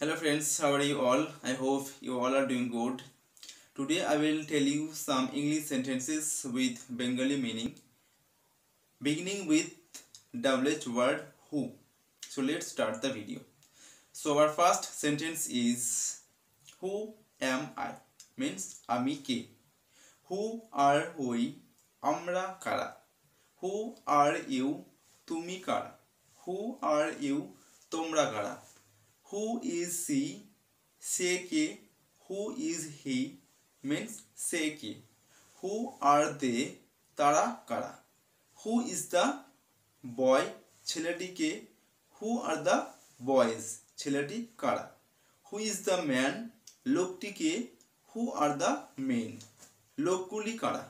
hello friends how are you all? I hope you all are doing good. Today i will tell you some english sentences with bengali meaning. Beginning with wh word who. So let's start the video. So our first sentence is who am i? Means ami ke. Who are we? Amra kara. Who are you? Tumi kara. Who are you? Tomra kara. who is she say K who is he means say K who are they তারা কারা who is the boy ছেলেটিকে who are the boys ছেলেটি কারা who is the man লোকটিকে who are the men লোকগুলি কারা